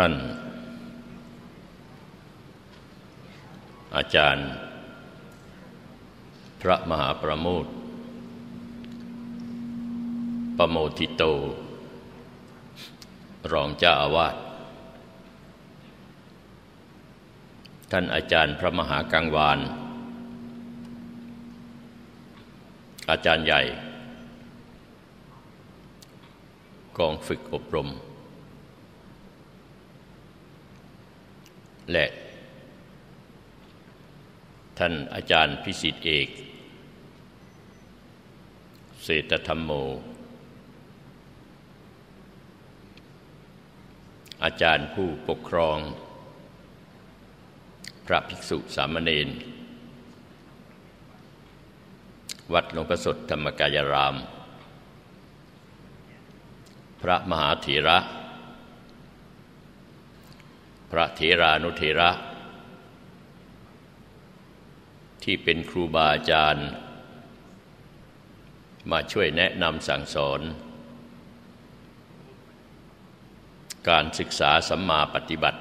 ท่าน อาจารย์ พระมหาประโมทประโมทิโต รองเจ้าอาวาสท่านอาจารย์พระมหากังวาน อาจารย์ใหญ่ กองฝึกอบรม และ ท่านอาจารย์พิสิทธิเอกเศรษฐธรรมโม อาจารย์ผู้ปกครอง พระภิกษุสามเณรวัดหลวงประสดธรรมกายราม พระมหาธีระ ระเถรานุเถระ ที่เป็นครูบาอาจารย์ มาช่วยแนะนำสั่งสอน การศึกษาสัมมาปฏิบัติ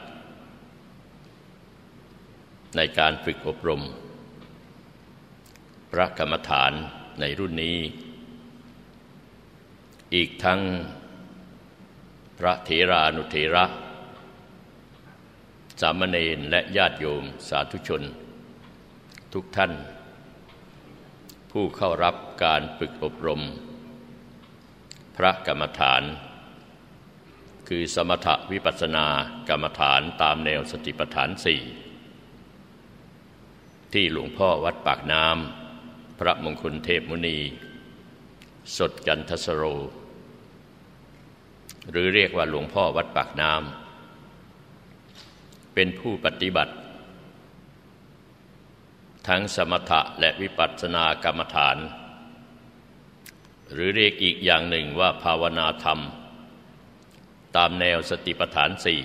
ในการฝึกอบรม พระกรรมฐานในรุ่นนี้ อีกทั้งพระเถรานุเถระ สามเณรและญาติโยมสาธุชน ทุกท่าน ผู้เข้ารับการฝึกอบรม พระกรรมฐาน คือสมถวิปัสสนากรรมฐานตามแนวสติปัฏฐานสี่ที่หลวงพ่อวัดปากน้ำพระมงคลเทพมุนี สดจันทสโร หรือเรียกว่าหลวงพ่อวัดปากน้ำ เป็นผู้ปฏิบัติ ทั้งสมถะและวิปัสสนากรรมฐาน หรือเรียกอีกอย่างหนึ่งว่าภาวนาธรรม ตามแนวสติปัฏฐานสี่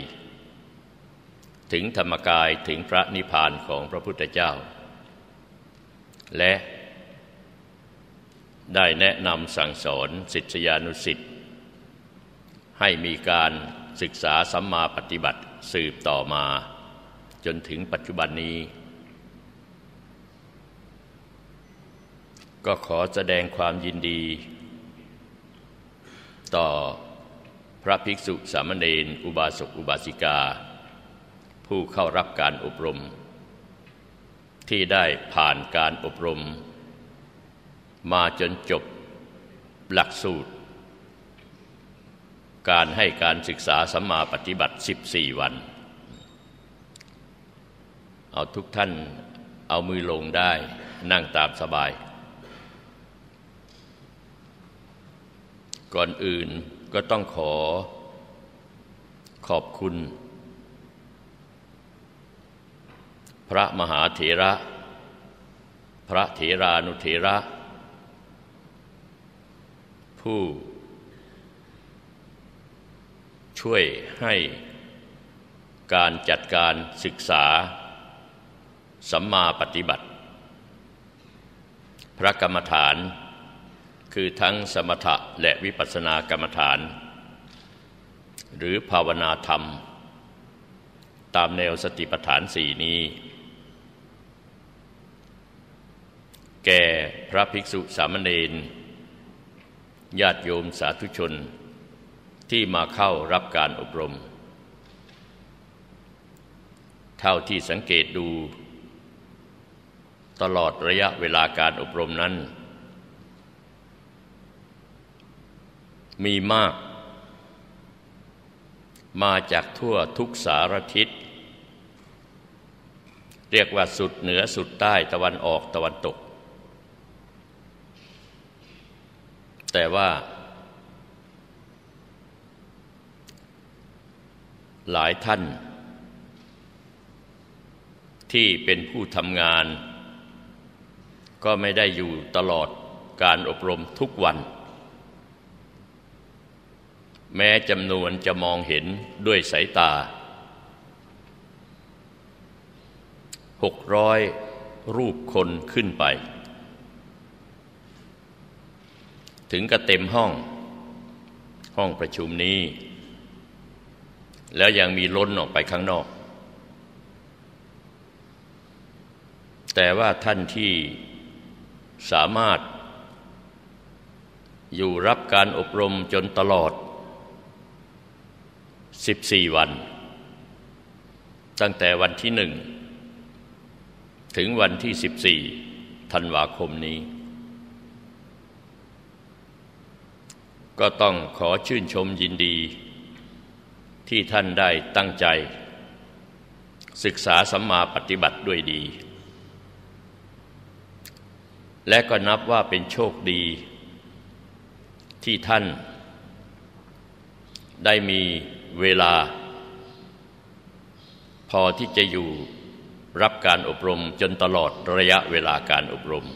ถึงธรรมกายถึงพระนิพพานของพระพุทธเจ้า และได้แนะนำสั่งสอนศิษยานุสิทธิ์ให้มีการศึกษาสัมมาปฏิบัติ สืบต่อมา จนถึงปัจจุบันนี้ ก็ขอแสดงความยินดี ต่อพระภิกษุสามเณรอุบาสกอุบาสิกา ผู้เข้ารับการอบรม ที่ได้ผ่านการอบรม มาจนจบหลักสูตร การให้การศึกษาสัมมาปฏิบัติ 14 วัน เอาทุกท่านเอามือลงได้นั่งตามสบาย ก่อนอื่นก็ต้องขอขอบคุณ พระมหาเถระ พระเถรานุเถระ ผู้ ช่วยให้การจัดการศึกษา สัมมาปฏิบัติ พระกรรมฐาน คือทั้งสมถะและวิปัสสนากรรมฐาน หรือภาวนาธรรม ตามแนวสติปัฏฐานสี่นี้ แก่พระภิกษุสามเณรญาติโยมสาธุชน ที่มาเข้ารับการอบรม เท่าที่สังเกตดู ตลอดระยะเวลาการอบรมนั้น มีมาก มาจากทั่วทุกสารทิศ เรียกว่าสุดเหนือสุดใต้ตะวันออกตะวันตก แต่ว่า หลายท่าน ที่เป็นผู้ทำงาน ก็ไม่ได้อยู่ตลอดการอบรมทุกวัน แม้จำนวนจะมองเห็นด้วยสายตาหกร้อยรูปคนขึ้นไป ถึงกับเต็มห้อง ห้องประชุมนี้ แล้วยังมีล้นออกไปข้างนอก แต่ว่าท่านที่สามารถ อยู่รับการอบรมจนตลอด 14 วัน ตั้งแต่วันที่หนึ่ง ถึงวันที่ 14 ธันวาคมนี้ ก็ต้องขอชื่นชมยินดี ที่ท่านได้ตั้งใจ ศึกษาสัมมาปฏิบัติด้วยดี และก็นับว่าเป็นโชคดี ที่ท่าน ได้มีเวลา พอที่จะอยู่รับการอบรมจนตลอดระยะเวลาการอบรม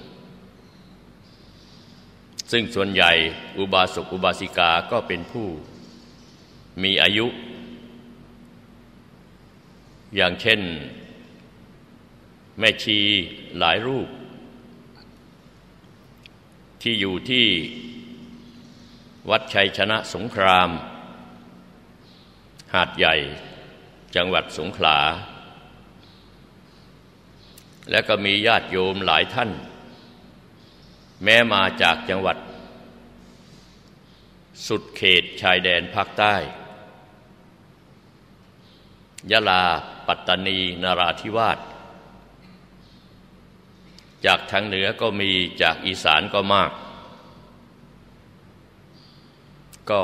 ซึ่งส่วนใหญ่อุบาสกอุบาสิกาก็เป็นผู้มีอายุ อย่างเช่น แม่ชีหลายรูป ที่อยู่ที่วัดชัยชนะสงคราม หาดใหญ่ จังหวัดสงขลา และก็มีญาติโยมหลายท่าน แม้มาจากจังหวัด สุดเขตชายแดนภาคใต้ ยะลา ปัตตานีนราธิวาสจากทางเหนือก็มีจากอีสานก็มาก ก็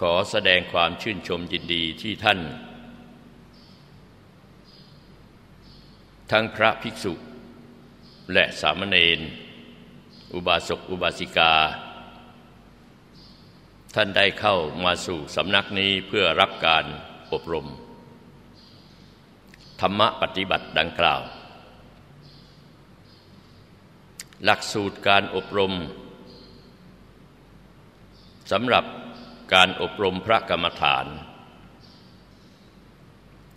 ขอแสดงความชื่นชมยินดีที่ท่าน ทั้งพระภิกษุ และสามเณรอุบาสกอุบาสิกา ท่านได้เข้ามาสู่สำนักนี้เพื่อรับการอบรม ธรรมะปฏิบัติดังกล่าว หลักสูตรการอบรมสำหรับการอบรมพระกรรมฐาน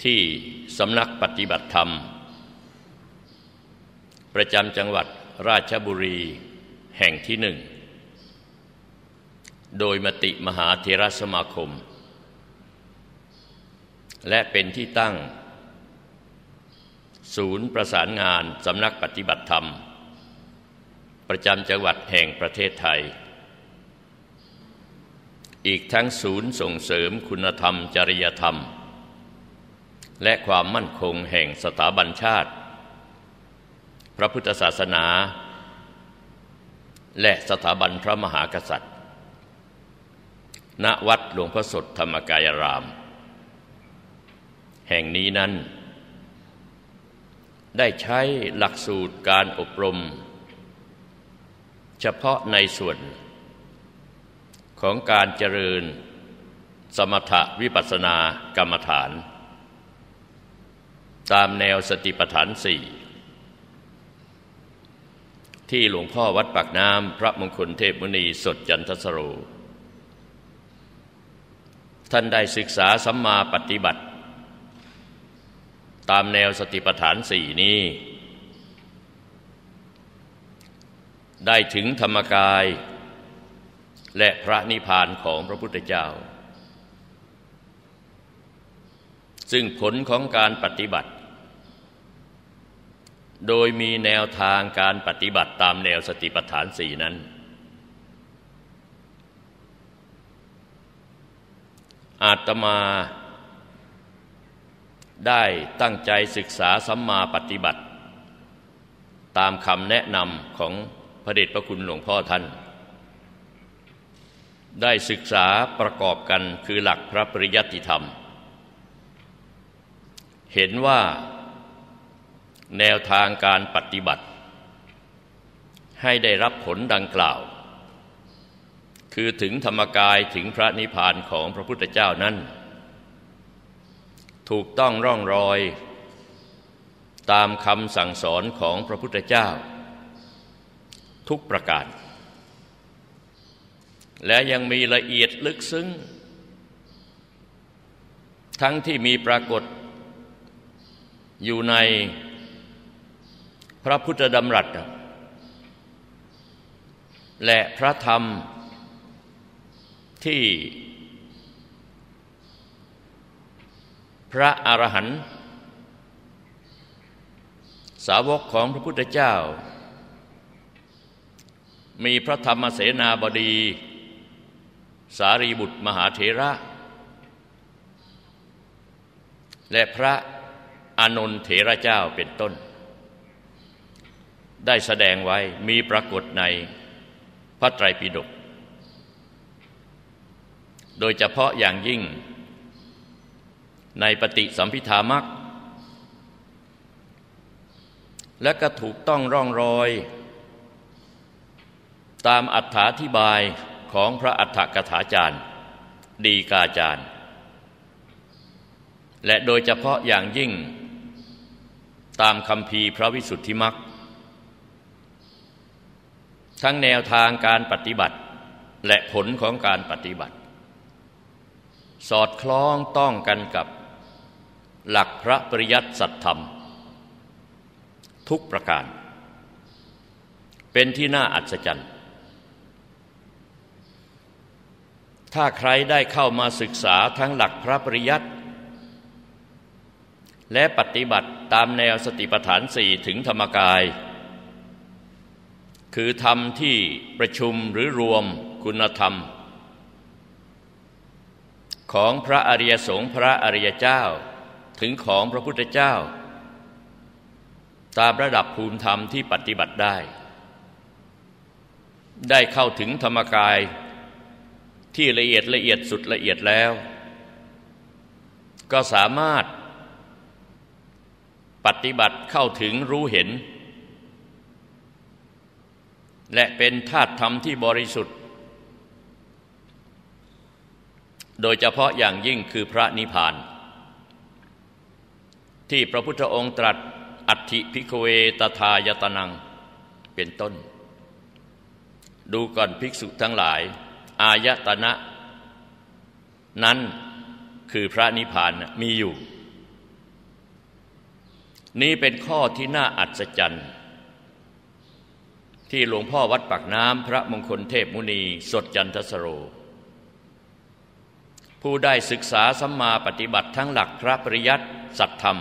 ที่สำนักปฏิบัติธรรม ประจำจังหวัดราชบุรีแห่งที่หนึ่ง โดยมติมหาเทรสมาคม และเป็นที่ตั้ง ศูนย์ประสานงานสำนักปฏิบัติธรรม ประจำจังหวัดแห่งประเทศไทย อีกทั้งศูนย์ส่งเสริมคุณธรรมจริยธรรม และความมั่นคงแห่งสถาบันชาติ พระพุทธศาสนา และสถาบันพระมหากษัตริย์ ณวัดหลวงพ่อสดธรรมกายราม แห่งนี้นั้น ได้ใช้หลักสูตรการอบรม เฉพาะในส่วน ของการเจริญ สมถวิปัสสนากรรมฐาน ตามแนวสติปัฏฐานสี่ที่หลวงพ่อวัดปากน้ำพระมงคลเทพมุนีสดจันทสโร ท่านได้ศึกษาสัมมาปฏิบัติ ตามแนวสติปัฏฐานสี่นี้ ได้ถึงธรรมกาย และพระนิพพานของพระพุทธเจ้า ซึ่งผลของการปฏิบัติ โดยมีแนวทางการปฏิบัติตามแนวสติปัฏฐานสี่นั้น อาตมา ได้ตั้งใจศึกษาสัมมาปฏิบัติ ตามคำแนะนำของพระเดชพระคุณหลวงพ่อท่าน ได้ศึกษาประกอบกันคือหลักพระปริยัติธรรม เห็นว่าแนวทางการปฏิบัติ ให้ได้รับผลดังกล่าว คือถึงธรรมกายถึงพระนิพพานของพระพุทธเจ้านั้น ถูกต้องร่องรอย ตามคำสั่งสอนของพระพุทธเจ้า ทุกประการ และยังมีละเอียดลึกซึ้ง ทั้งที่มีปรากฏ อยู่ในพระพุทธดำรัสและพระธรรมที่ พระอรหันต์สาวกของพระพุทธเจ้า มีพระธรรมเสนาบดี สารีบุตรมหาเถระ และพระอานนทเถระเจ้าเป็นต้น ได้แสดงไว้มีปรากฏในพระไตรปิฎกโดยเฉพาะอย่างยิ่ง ในปฏิสัมพิธามักและก็ถูกต้องร่องรอย ตามอัธาธิบายของพระอัฏฐกถาจารย์ ดีกาจารย์ และโดยเฉพาะอย่างยิ่ง ตามคำพีพระวิสุทธิมักทั้งแนวทางการปฏิบัติและผลของการปฏิบัติ สอดคล้องต้องกันกับ หลักพระปริยัติสัตธรรม ทุกประการ เป็นที่น่าอัศจรรย์ ถ้าใครได้เข้ามาศึกษาทั้งหลักพระปริยัติและปฏิบัติตามแนวสติปัฏฐานสี่ถึงธรรมกาย คือธรรมที่ประชุมหรือรวมคุณธรรม ของพระอริยสงฆ์พระอริยเจ้า ถึงของพระพุทธเจ้า ตามระดับภูมิธรรมที่ปฏิบัติได้ ได้เข้าถึงธรรมกายที่ละเอียดละเอียดสุดละเอียดแล้ว ก็สามารถปฏิบัติเข้าถึงรู้เห็น และเป็นธาตุธรรมที่บริสุทธิ์ โดยเฉพาะอย่างยิ่งคือพระนิพพาน ที่พระพุทธองค์ตรัสอัติพิกเวตทายตนัง เป็นต้น ดูก่อนภิกษุทั้งหลาย อายตนะ นั้นคือพระนิพพานมีอยู่ นี่เป็นข้อที่น่าอัศจรรย์ ที่หลวงพ่อวัดปากน้ำพระมงคลเทพมุนีสดจันทสโร ผู้ได้ศึกษาสัมมาปฏิบัติทั้งหลักพระปริยัติสัตธรรม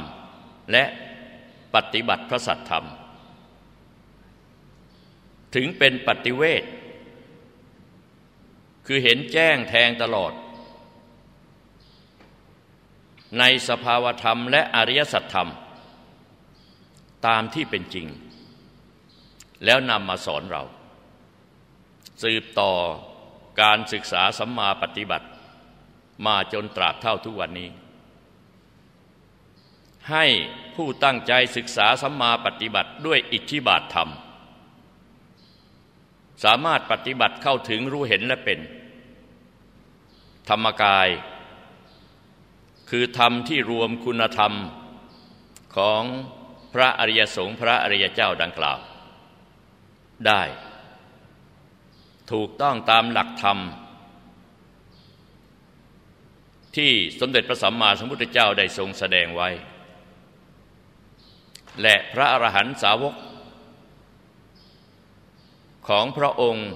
และปฏิบัติพระสัตธรรม ถึงเป็นปฏิเวทคือเห็นแจ้งแทงตลอด ในสภาวธรรมและอริยสัจธรรม ตามที่เป็นจริง แล้วนำมาสอนเรา สืบต่อการศึกษาสัมมาปฏิบัติ มาจนตราบเท่าทุกวันนี้ ให้ ผู้ตั้งใจศึกษาสัมมาปฏิบัติด้วยอิทธิบาทธรรม สามารถปฏิบัติเข้าถึงรู้เห็นและเป็น ธรรมกาย คือธรรมที่รวมคุณธรรมของพระอริยสงฆ์พระอริยเจ้าดังกล่าว ได้ ถูกต้องตามหลักธรรม ที่สมเด็จพระสัมมาสัมพุทธเจ้าได้ทรงแสดงไว้ และพระอรหันตสาวก ของพระองค์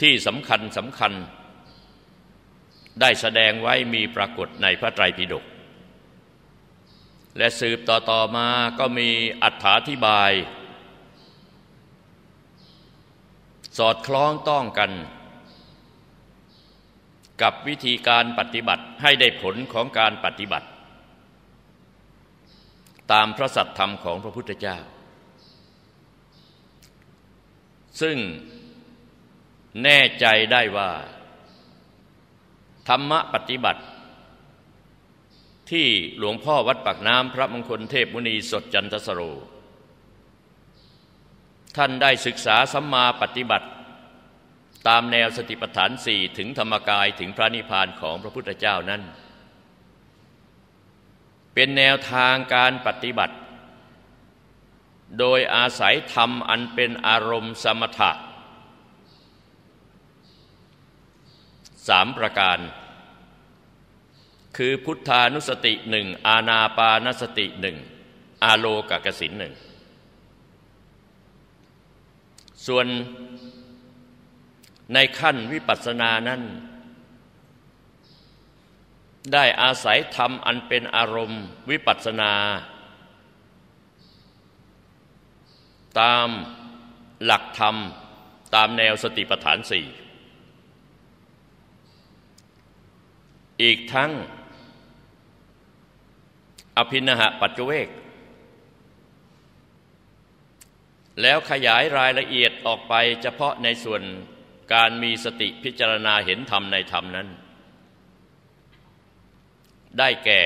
ที่สำคัญสำคัญ ได้แสดงไว้มีปรากฏในพระไตรปิฎกและสืบต่อต่อมาก็มีอัถาธิบาย สอดคล้องต้องกัน กับวิธีการปฏิบัติให้ได้ผลของการปฏิบัติ ตามพระสัตธรรมของพระพุทธเจ้า ซึ่งแน่ใจได้ว่า ธรรมปฏิบัติ ที่หลวงพ่อวัดปากน้ำพระมงคลเทพมุนีสดจันทสโร ท่านได้ศึกษาสัมมาปฏิบัติ ตามแนวสติปัฏฐานสี่ถึงธรรมกายถึงพระนิพพานของพระพุทธเจ้านั้น เป็นแนวทางการปฏิบัติ โดยอาศัยธรรมอันเป็นอารมณ์สมถะสามประการ คือพุทธานุสติหนึ่งอาณาปานสติหนึ่งอาโลกกสินหนึ่งส่วนในขั้นวิปัสสนานั้น ได้อาศัยธรรมอันเป็นอารมณ์ วิปัสสนา ตามหลักธรรมตามแนวสติปัฏฐานสี่อีกทั้ง อภินหะปัจเจเวก แล้วขยายรายละเอียดออกไปเฉพาะในส่วนการมีสติพิจารณาเห็นธรรมในธรรมนั้น ได้แก่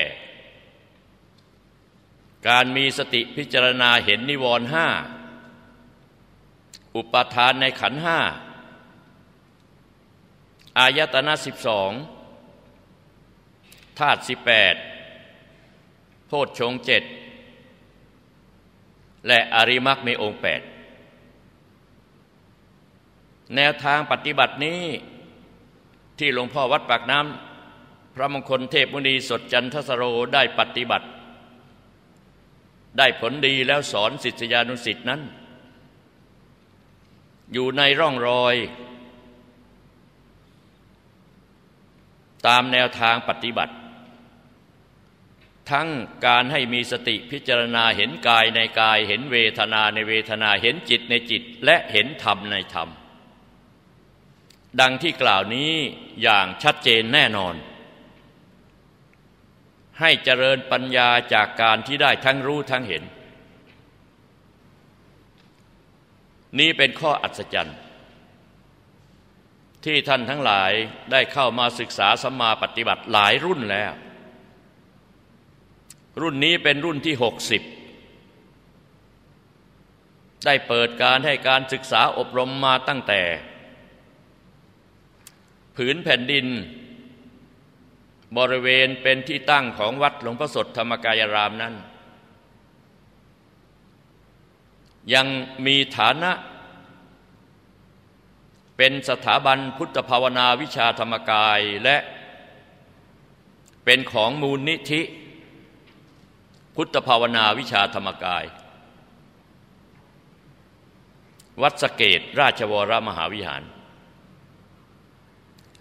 การมีสติพิจารณาเห็นนิวรณ์ห้าอุปทานในขันห้าอายตนะสิบสองธาตุสิบแปดโพชฌงเจ็ดและอริมักมีองค์แปดแนวทางปฏิบัตินี้ที่หลวงพ่อวัดปากน้ำ พระมงคลเทพมุนีสดจันทสโรได้ปฏิบัติ ได้ผลดีแล้วสอนศิษยานุสิ์นั้น อยู่ในร่องรอย ตามแนวทางปฏิบัติ ทั้งการให้มีสติพิจารณาเห็นกายในกายเห็นเวทนาในเวทนาเห็นจิตในจิตและเห็นธรรมในธรรม ดังที่กล่าวนี้อย่างชัดเจนแน่นอน ให้เจริญปัญญาจากการที่ได้ทั้งรู้ทั้งเห็น นี้เป็นข้ออัศจรรย์ที่ท่านทั้งหลายได้เข้ามาศึกษาสัมมาปฏิบัติหลายรุ่นแล้ว รุ่นนี้เป็นรุ่นที่หกสิบได้เปิดการให้การศึกษาอบรมมาตั้งแต่ ผืนแผ่นดิน บริเวณเป็นที่ตั้งของวัดหลวงพ่อสดธรรมกายรามนั้น ยังมีฐานะ เป็นสถาบันพุทธภาวนาวิชาธรรมกายและเป็นของมูลนิธิ พุทธภาวนาวิชาธรรมกาย วัดสเกตราชวรมหาวิหาร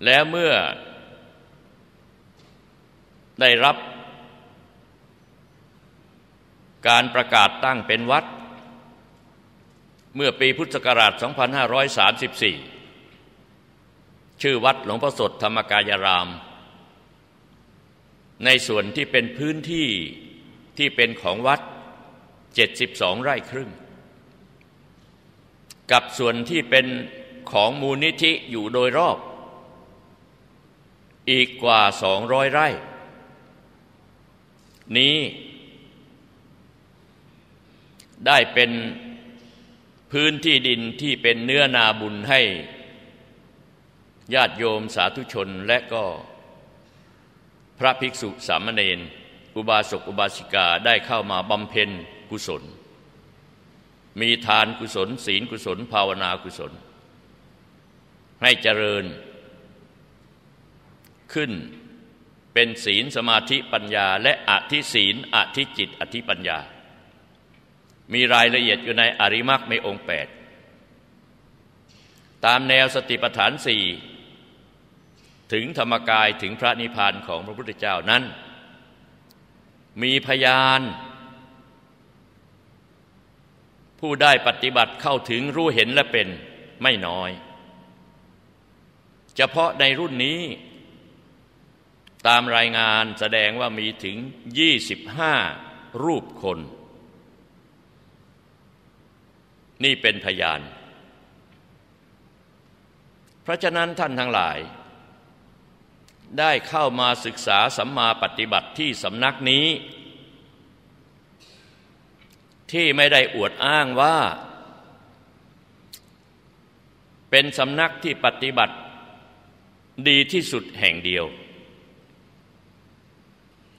แล้วเมื่อ ได้รับการประกาศตั้งเป็นวัด เมื่อปีพุทธศักราช 2534 ชื่อวัดหลวงพ่อสดธรรมกายราม ในส่วนที่เป็นพื้นที่ที่เป็นของวัด 72 ไร่ครึ่ง กับส่วนที่เป็นของมูลนิธิอยู่โดยรอบ อีกกว่า 200 ไร่ นี้ ได้เป็นพื้นที่ดินที่เป็นเนื้อนาบุญให้ ญาติโยมสาธุชนและก็ พระภิกษุสามเณรอุบาสกอุบาสิกาได้เข้ามาบำเพ็ญกุศล มีทานกุศล ศีลกุศล ภาวนากุศล ให้เจริญขึ้น เป็นศีลสมาธิปัญญา และอธิศีลอธิจิต อธิปัญญา มีรายละเอียดอยู่ในอริมักในองค์แปดตามแนวสติปัฏฐานสี่ถึงธรรมกายถึงพระนิพพานของพระพุทธเจ้านั้น มีพยาน ผู้ได้ปฏิบัติเข้าถึงรู้เห็นและเป็นไม่น้อย เฉพาะในรุ่นนี้ ตามรายงานแสดงว่ามีถึง 25 รูปคน นี่เป็นพยาน เพราะฉะนั้นท่านทั้งหลาย ได้เข้ามาศึกษาสัมมาปฏิบัติที่สำนักนี้ ที่ไม่ได้อวดอ้างว่า เป็นสำนักที่ปฏิบัติดีที่สุดแห่งเดียว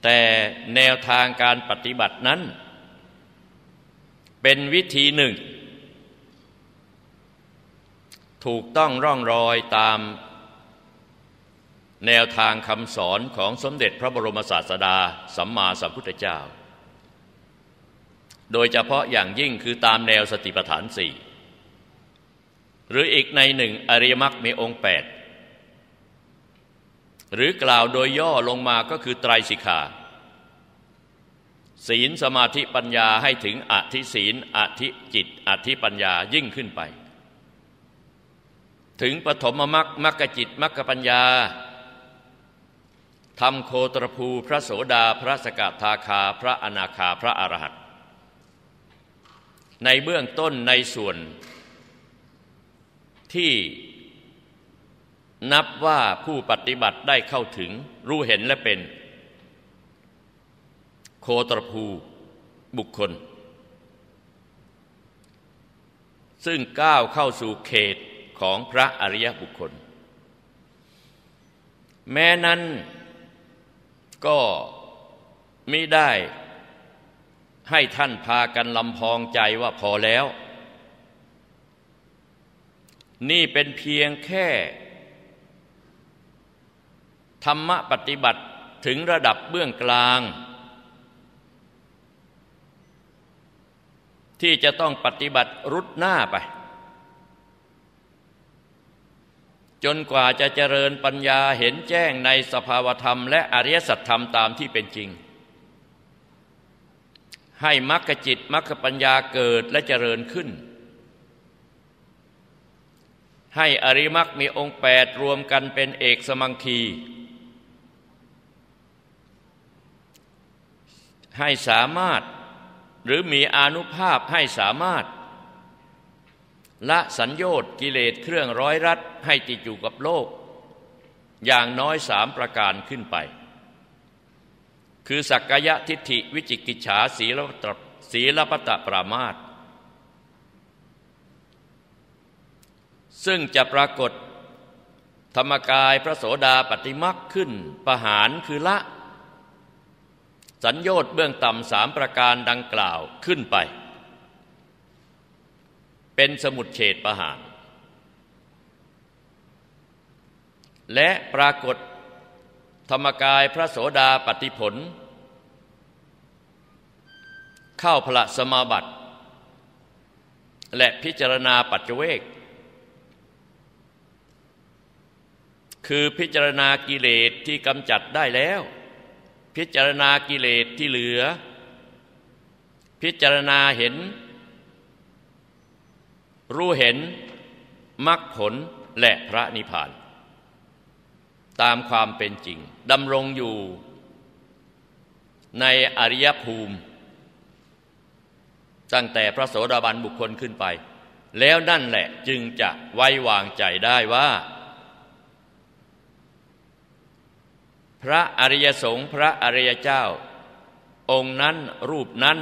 แต่แนวทางการปฏิบัตินั้น เป็นวิธีหนึ่ง ถูกต้องร่องรอยตามแนวทางคำสอนของสมเด็จพระบรมศาสดา สัมมาสัมพุทธเจ้า โดยเฉพาะอย่างยิ่งคือตามแนวสติปัฏฐานสี่หรืออีกในหนึ่งอริยมรรคมีองค์แปดหรือกล่าวโดยย่อลงมาก็คือไตรสิกขา ศีลสมาธิปัญญาให้ถึงอธิศีลอธิจิต อธิปัญญายิ่งขึ้นไป ถึงปฐมมรรคมรรคจิตมรรคปัญญาทำโคตรภูพระโสดาพระสกทาคาพระอนาคาพระอรหันต์ในเบื้องต้นในส่วนที่นับว่าผู้ปฏิบัติได้เข้าถึงรู้เห็นและเป็น คตรภูบุคคล ซึ่งก้าวเข้าสู่เขตของพระอริยบุคคล แม้นั้นก็มิได้ให้ท่านพากันลำพองใจว่าพอแล้ว นี่เป็นเพียงแค่ ธรรมปฏิบัติถึงระดับเบื้องกลาง ที่จะต้องปฏิบัติรุดหน้าไป จนกว่าจะเจริญปัญญาเห็นแจ้งในสภาวธรรม และอริยสัจธรรมตามที่เป็นจริง ให้มรรคจิตมรรคปัญญาเกิดและเจริญขึ้น ให้อริมักมีองค์แปดรวมกันเป็นเอกสมังคีให้สามารถ หรือมีอนุภาพให้สามารถ ละสัญญต์กิเลสเครื่องร้อยรัดให้ติดอยู่กับโลก อย่างน้อยสามประการขึ้นไป คือสักกายทิฏฐิวิจิกิจฉาสีลปตศีลปตะปรามาตซึ่งจะปรากฏธรรมกายพระโสดาปฏิมักขึ้นประหารคือละ สัญญต์เบื้องต่ำสามประการดังกล่าวขึ้นไป เป็นสมุดเฉดประหารและปรากฏธรรมกายพระโสดาปฏิผล เข้าพระสมาบัติ และพิจารณาปัจเจเวก คือพิจารณากิเลสที่กำจัดได้แล้ว พิจารณากิเลสที่เหลือ พิจารณาเห็น รู้เห็นมรรคผลและพระนิพพาน ตามความเป็นจริงดำรงอยู่ ในอริยภูมิ ตั้งแต่พระโสดาบันบุคคลขึ้นไป แล้วนั่นแหละจึงจะไว้วางใจได้ว่า พระอริยสงฆ์พระอริยเจ้า องค์นั้นรูปนั้น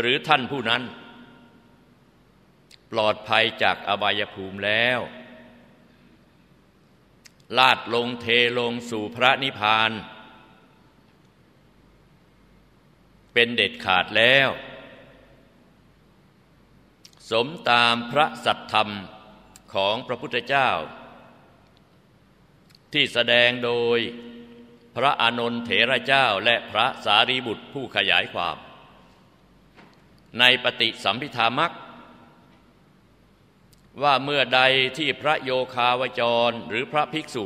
หรือท่านผู้นั้น ปลอดภัยจากอบายภูมิแล้ว ลาดลงเทลงสู่พระนิพพาน เป็นเด็ดขาดแล้ว สมตามพระสัทธรรมของพระพุทธเจ้า ที่แสดงโดย พระอานนท์เถระเจ้าและพระสารีบุตรผู้ขยายความ ในปฏิสัมพิธามักว่าเมื่อใดที่พระโยคาวจรหรือพระภิกษุ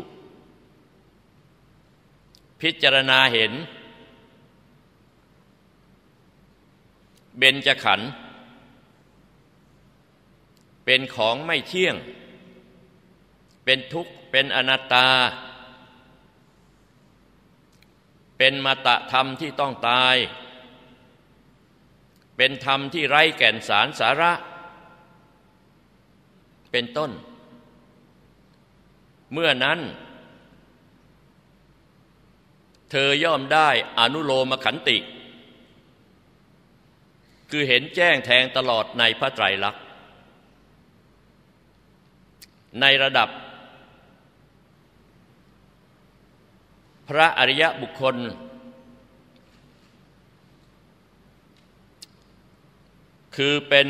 พิจารณาเห็น เบญจขันธ์เป็นของไม่เที่ยง เป็นทุกข์ เป็นอนัตตา เป็นมาตะธรรมที่ต้องตาย เป็นธรรมที่ไร้แก่นสารสาระ เป็นต้น เมื่อนั้น เธอย่อมได้อนุโลมขันติ คือเห็นแจ้งแทงตลอดในพระไตรลักษณ์ในระดับพ ระอริยบุคคล คือเป็น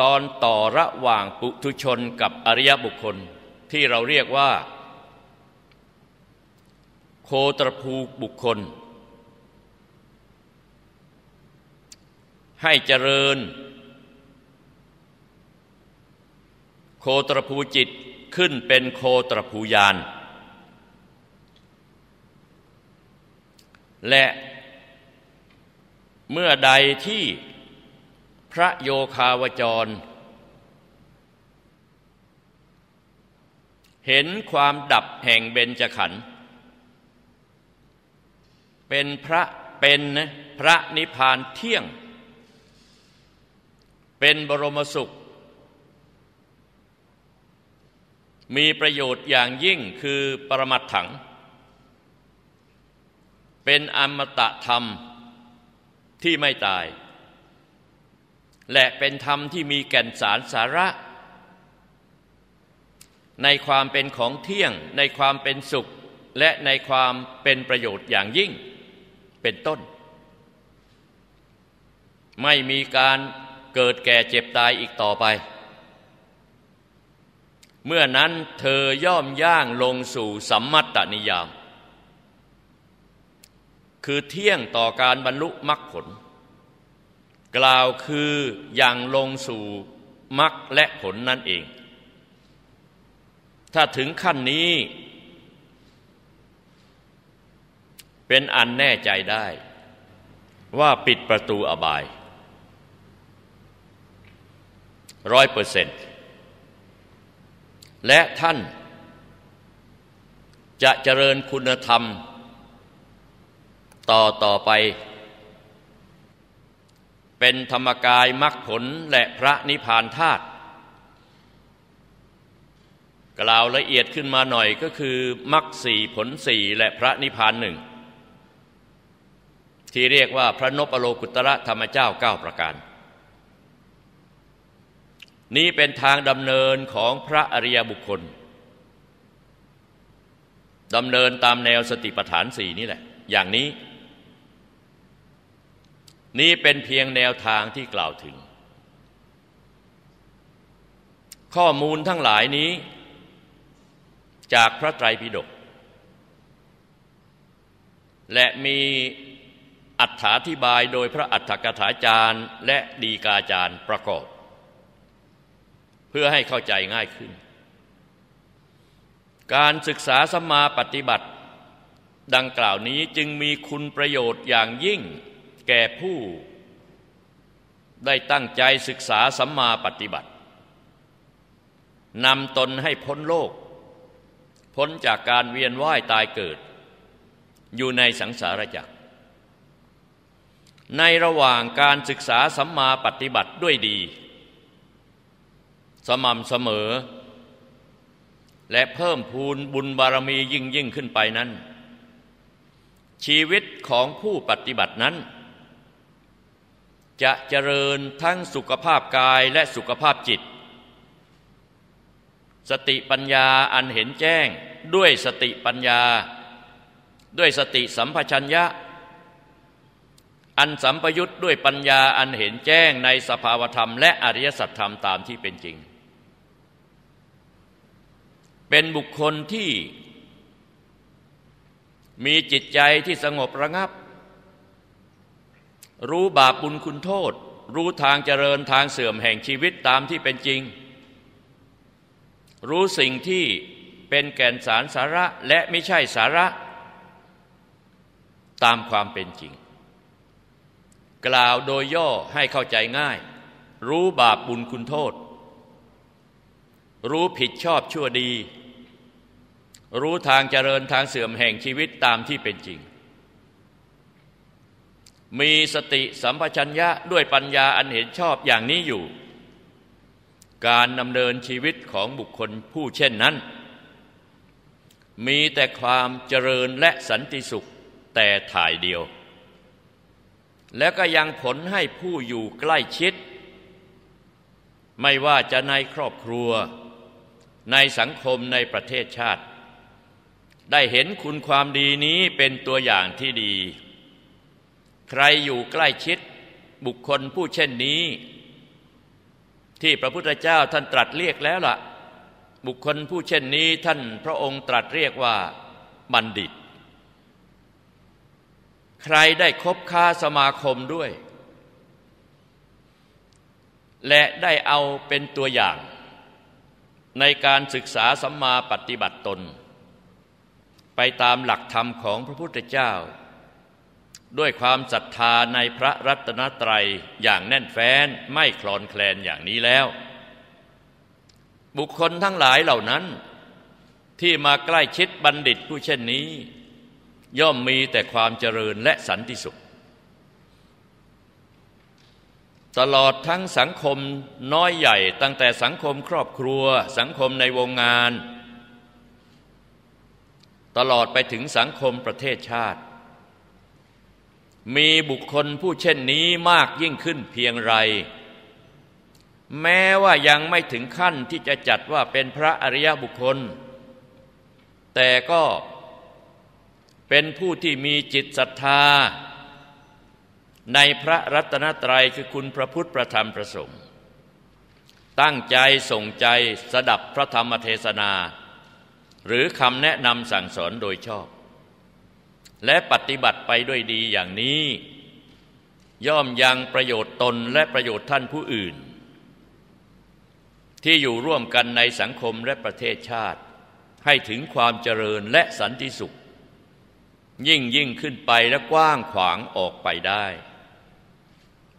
ตอนต่อระหว่างปุถุชนกับอริยบุคคล ที่เราเรียกว่า โคตรภูบุคคล ให้เจริญ โคตรภูจิตขึ้นเป็นโคตรภูยาน และเมื่อใดที่พระโยคาวจร เห็นความดับแห่งเบญจขันธ์เป็นพระเป็นพระนิพพานเที่ยง เป็นบรมสุข มีประโยชน์อย่างยิ่งคือปรมัตถัง เป็นอมตะธรรมที่ไม่ตาย และเป็นธรรมที่มีแก่นสารสาระ ในความเป็นของเที่ยง ในความเป็นสุข และในความเป็นประโยชน์อย่างยิ่งเป็นต้น ไม่มีการเกิดแก่เจ็บตายอีกต่อไป เมื่อนั้นเธอย่อมย่างลงสู่สัมมัตตนิยาม คือเที่ยงต่อการบรรลุมรรคผล กล่าวคืออย่างลงสู่มรรคและผลนั่นเอง ถ้าถึงขั้นนี้ เป็นอันแน่ใจได้ ว่าปิดประตูอบายร้อยเปอร์เซนต์และท่านจะเจริญคุณธรรม ต่อต่อไป เป็นธรรมกายมรรคผลและพระนิพพานธาตุกล่าวละเอียดขึ้นมาหน่อยก็คือมรรคสี่ผลสี่และพระนิพพานหนึ่งที่เรียกว่าพระนพโลกุตระธรรมเจ้าเก้าประการ นี้เป็นทางดำเนินของพระอริยบุคคลดำเนินตามแนวสติปัฏฐานสี่นี่แหละ อย่างนี้ นี้เป็นเพียงแนวทางที่กล่าวถึง ข้อมูลทั้งหลายนี้ จากพระไตรปิฎกและมีอัถาธิบายโดยพระอัฏฐกถาจารย์และดีกาจารย์ประกอบ เพื่อให้เข้าใจง่ายขึ้น การศึกษาสมาปฏิบัติ ดังกล่าวนี้จึงมีคุณประโยชน์อย่างยิ่ง แก่ผู้ได้ตั้งใจศึกษาสัมมาปฏิบัตินำตนให้พ้นโลก พ้นจากการเวียนว่ายตายเกิด อยู่ในสังสารวัฏในระหว่างการศึกษาสัมมาปฏิบัติด้วยดี สม่ำเสมอ และเพิ่มพูนบุญบารมียิ่งยิ่งขึ้นไปนั้น ชีวิตของผู้ปฏิบัตินั้น จะเจริญทั้งสุขภาพกายและสุขภาพจิต สติปัญญาอันเห็นแจ้งด้วยสติปัญญา ด้วยสติสัมปชัญญะ อันสัมปยุตด้วยปัญญาอันเห็นแจ้งในสภาวธรรม และอริยสัจธรรมตามที่เป็นจริง เป็นบุคคลที่มีจิตใจที่สงบระงับ รู้บาปบุญคุณโทษ รู้ทางเจริญทางเสื่อมแห่งชีวิตตามที่เป็นจริง รู้สิ่งที่เป็นแก่นสารสาระและไม่ใช่สาระ ตามความเป็นจริง กล่าวโดยย่อให้เข้าใจง่าย รู้บาปบุญคุณโทษ รู้ผิดชอบชั่วดี รู้ทางเจริญทางเสื่อมแห่งชีวิตตามที่เป็นจริง มีสติสัมปชัญญะด้วยปัญญาอันเห็นชอบอย่างนี้อยู่ การดำเนินชีวิตของบุคคลผู้เช่นนั้น มีแต่ความเจริญและสันติสุขแต่ถ่ายเดียว แล้วก็ยังผลให้ผู้อยู่ใกล้ชิด ไม่ว่าจะในครอบครัว ในสังคมในประเทศชาติ ได้เห็นคุณความดีนี้เป็นตัวอย่างที่ดี ใครอยู่ใกล้ชิดบุคคลผู้เช่นนี้ ที่พระพุทธเจ้าท่านตรัสเรียกแล้วละ่ะ บุคคลผู้เช่นนี้ท่านพระองค์ตรัสเรียกว่าบัณฑิต ใครได้คบค้าสมาคมด้วย และได้เอาเป็นตัวอย่าง ในการศึกษาสัมมาปฏิบัติตน ไปตามหลักธรรมของพระพุทธเจ้า ด้วยความศรัทธาในพระรัตนตรัยอย่างแน่นแฟ้นไม่คลอนแคลนอย่างนี้แล้ว บุคคลทั้งหลายเหล่านั้น ที่มาใกล้ชิดบัณฑิตผู้เช่นนี้ ย่อมมีแต่ความเจริญและสันติสุข ตลอดทั้งสังคมน้อยใหญ่ตั้งแต่สังคมครอบครัว สังคมในวงงาน ตลอดไปถึงสังคมประเทศชาติ มีบุคคลผู้เช่นนี้มากยิ่งขึ้นเพียงไร แม้ว่ายังไม่ถึงขั้นที่จะจัดว่าเป็นพระอริยบุคคล แต่ก็เป็นผู้ที่มีจิตศรัทธา ในพระรัตนตรัยคือคุณพระพุทธประธรรมประสงค์ตั้งใจส่งใจสดับพระธรรมเทศนา หรือคำแนะนำสั่งสอนโดยชอบ และปฏิบัติไปด้วยดีอย่างนี้ ย่อมยังประโยชน์ตนและประโยชน์ท่านผู้อื่น ที่อยู่ร่วมกันในสังคมและประเทศชาติ ให้ถึงความเจริญและสันติสุข ยิ่งยิ่งขึ้นไปและกว้างขวางออกไปได้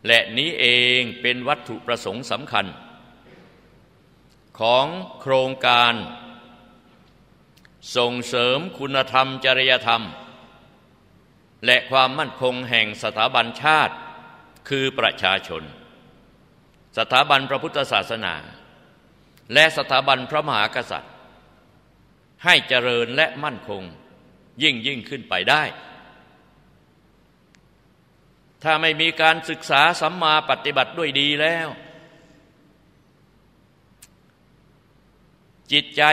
และนี้เองเป็นวัตถุประสงค์สำคัญ ของโครงการ ส่งเสริมคุณธรรมจริยธรรม และความมั่นคงแห่งสถาบันชาติ คือประชาชน สถาบันพระพุทธศาสนา และสถาบันพระมหากษัตริย์ ให้เจริญและมั่นคงยิ่งยิ่งขึ้นไปได้ ถ้าไม่มีการศึกษาสัมมาปฏิบัติด้วยดีแล้ว จิตใจ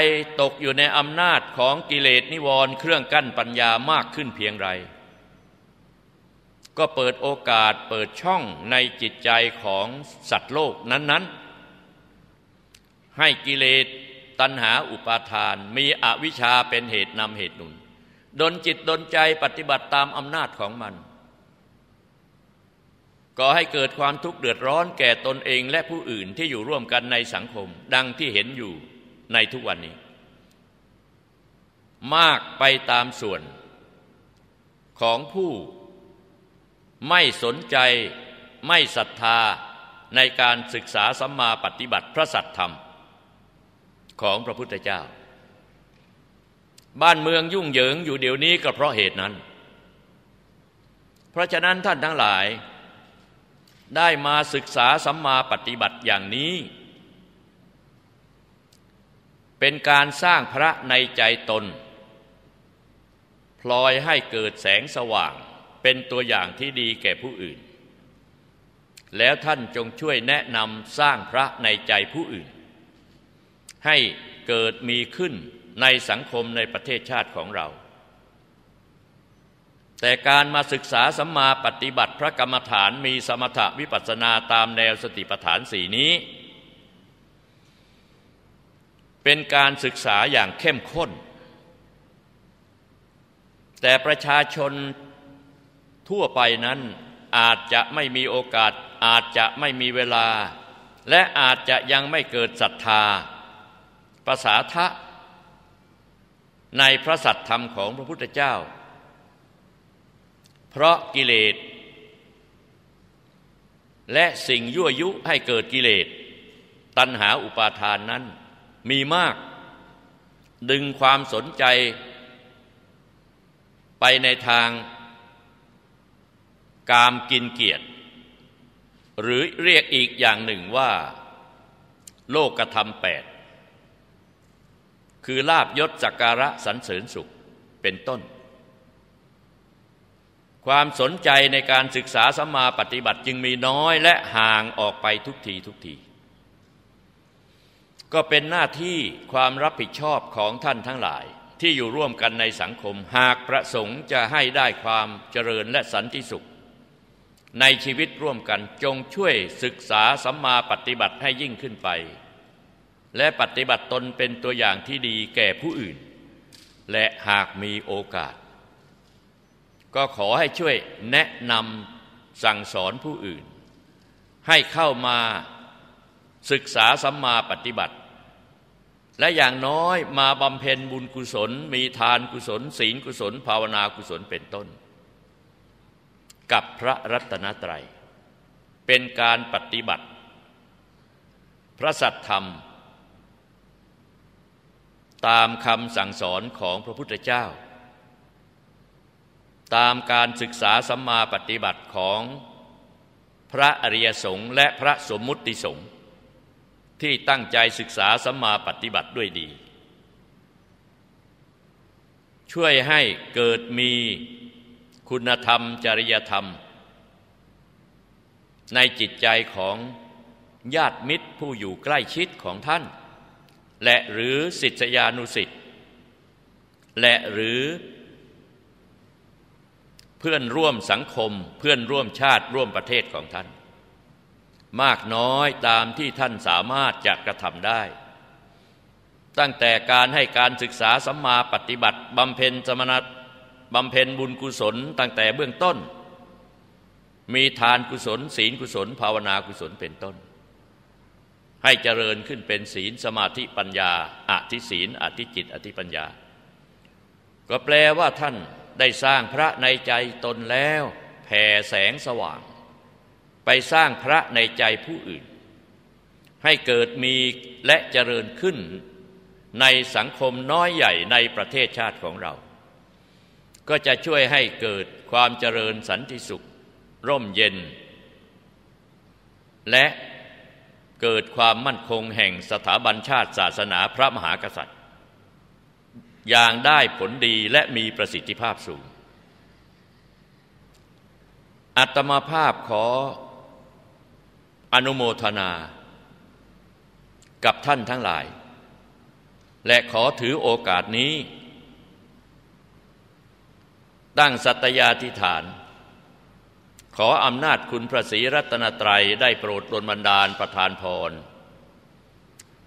ตกอยู่ในอำนาจของกิเลสนิวรณ์เครื่องกั้นปัญญามากขึ้นเพียงไร ก็เปิดโอกาสเปิดช่องในจิตใจของสัตว์โลกนั้น ๆ ให้กิเลสตัณหาอุปาทาน มีอวิชชาเป็นเหตุนำเหตุหนุน ดนจิตดนใจปฏิบัติตามอำนาจของมัน ก็ให้เกิดความทุกข์เดือดร้อนแก่ตนเองและผู้อื่นที่อยู่ร่วมกันในสังคม ดังที่เห็นอยู่ในทุกวันนี้ มากไปตามส่วนของผู้ ไม่สนใจไม่ศรัทธาในการศึกษาสัมมาปฏิบัติพระสัตธรรม ของพระพุทธเจ้า บ้านเมืองยุ่งเหยิงอยู่เดี๋ยวนี้ก็เพราะเหตุนั้น เพราะฉะนั้นท่านทั้งหลาย ได้มาศึกษาสัมมาปฏิบัติอย่างนี้ เป็นการสร้างพระในใจตน พลอยให้เกิดแสงสว่าง เป็นตัวอย่างที่ดีแก่ผู้อื่น แล้วท่านจงช่วยแนะนำสร้างพระในใจผู้อื่น ให้เกิดมีขึ้นในสังคมในประเทศชาติของเรา แต่การมาศึกษาสัมมาปฏิบัติพระกรรมฐานมีสมถะวิปัสนาตามแนวสติปัฏฐานสีนี้ เป็นการศึกษาอย่างเข้มข้น แต่ประชาชน ทั่วไปนั้นอาจจะไม่มีโอกาส อาจจะไม่มีเวลา และอาจจะยังไม่เกิดศรัทธา ภาษาทะ ในพระสัตธรรมของพระพุทธเจ้า เพราะกิเลส และสิ่งยั่วยุให้เกิดกิเลส ตัณหาอุปาทานนั้นมีมาก ดึงความสนใจ ไปในทาง กามกินเกียรติ หรือเรียกอีกอย่างหนึ่งว่า โลกกระทำแปดคือลาบยศจักการะสรรเสริญสุขเป็นต้น ความสนใจในการศึกษาสมาปฏิบัติจึงมีน้อยและห่างออกไปทุกทีทุกที ก็เป็นหน้าที่ความรับผิดชอบของท่านทั้งหลายที่อยู่ร่วมกันในสังคมหากประสงค์จะให้ได้ความเจริญและสันติสุข ในชีวิตร่วมกันจงช่วยศึกษาสัมมาปฏิบัติให้ยิ่งขึ้นไป และปฏิบัติตนเป็นตัวอย่างที่ดีแก่ผู้อื่น และหากมีโอกาส ก็ขอให้ช่วยแนะนำสั่งสอนผู้อื่น ให้เข้ามาศึกษาสัมมาปฏิบัติ และอย่างน้อยมาบำเพ็ญบุญกุศล มีทานกุศล ศีลกุศล ภาวนากุศลเป็นต้น กับพระรัตนตรัย เป็นการปฏิบัติ พระสัตธรรม ตามคำสั่งสอนของพระพุทธเจ้า ตามการศึกษาสัมมาปฏิบัติของพระอริยสงฆ์และพระสมมุติสงฆ์ที่ตั้งใจศึกษาสัมมาปฏิบัติด้วยดี ช่วยให้เกิดมี คุณธรรม จริยธรรม ในจิตใจของญาติมิตรผู้อยู่ใกล้ชิดของท่าน และหรือศิษยานุสิทธิ์และหรือ เพื่อนร่วมสังคมเพื่อนร่วมชาติร่วมประเทศของท่าน มากน้อยตามที่ท่านสามารถจะกระทำได้ ตั้งแต่การให้การศึกษาสัมมาปฏิบัติบำเพ็ญสมณ บำเพ็ญบุญกุศลตั้งแต่เบื้องต้น มีทานกุศล ศีลกุศล ภาวนากุศลเป็นต้น ให้เจริญขึ้นเป็นศีลสมาธิปัญญาอธิศีลอธิจิต อธิปัญญา ก็แปลว่าท่านได้สร้างพระในใจตนแล้วแผ่แสงสว่าง ไปสร้างพระในใจผู้อื่น ให้เกิดมีและเจริญขึ้นในสังคมน้อยใหญ่ในประเทศชาติของเรา ก็จะช่วยให้เกิดความเจริญสันติสุข ร่มเย็น และเกิดความมั่นคงแห่งสถาบันชาติศาสนาพระมหากษัตริย์ อย่างได้ผลดีและมีประสิทธิภาพสูง อัตมาภาพขออนุโมทนา กับท่านทั้งหลาย และขอถือโอกาสนี้ ตั้งสัตยาธิฐาน ขออำนาจคุณพระศรีรัตนตรัยได้โปรดลนบันดาลประทานพร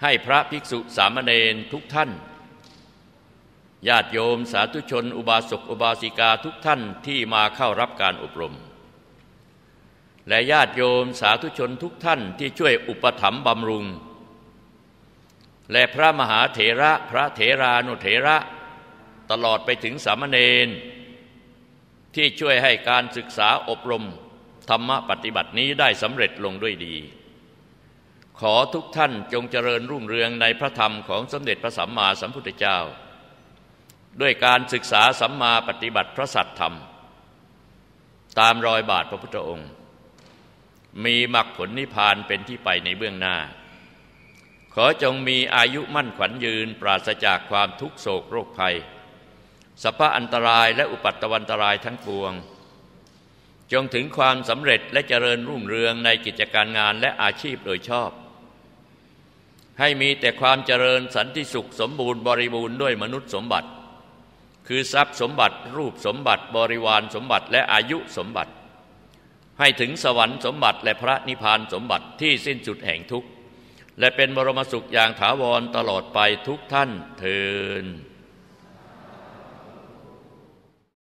ให้พระภิกษุสามเณรทุกท่าน ญาติโยมสาธุชน อุบาสกอุบาสิกาทุกท่านที่มาเข้ารับการอบรม และญาติโยมสาธุชนทุกท่านที่ช่วยอุปถัมภ์บำรุง และพระมหาเถระพระเถรานุเถระ ตลอดไปถึงสามเณร ที่ช่วยให้การศึกษาอบรม ธรรมปฏิบัตินี้ได้สำเร็จลงด้วยดี ขอทุกท่านจงเจริญรุ่งเรืองในพระธรรมของสมเด็จพระสัมมาสัมพุทธเจ้า ด้วยการศึกษาสัมมาปฏิบัติพระสัตธรรม ตามรอยบาทพระพุทธองค์ มีมรรคผลนิพพานเป็นที่ไปในเบื้องหน้า ขอจงมีอายุมั่นขวัญยืนปราศจากความทุกโศกโรคภัย สภาอันตรายและอุปัตตวันตรายทั้งปวง จงถึงความสำเร็จและเจริญรุ่งเรืองในกิจการงานและอาชีพโดยชอบ ให้มีแต่ความเจริญสันติสุขสมบูรณ์บริบูรณ์ด้วยมนุษย์สมบัติ คือทรัพย์สมบัติรูปสมบัติบริวารสมบัติและอายุสมบัติ ให้ถึงสวรรค์สมบัติและพระนิพพานสมบัติที่สิ้นสุดแห่งทุกข์และเป็นบรมสุขอย่างถาวรตลอดไปทุกท่านเทิน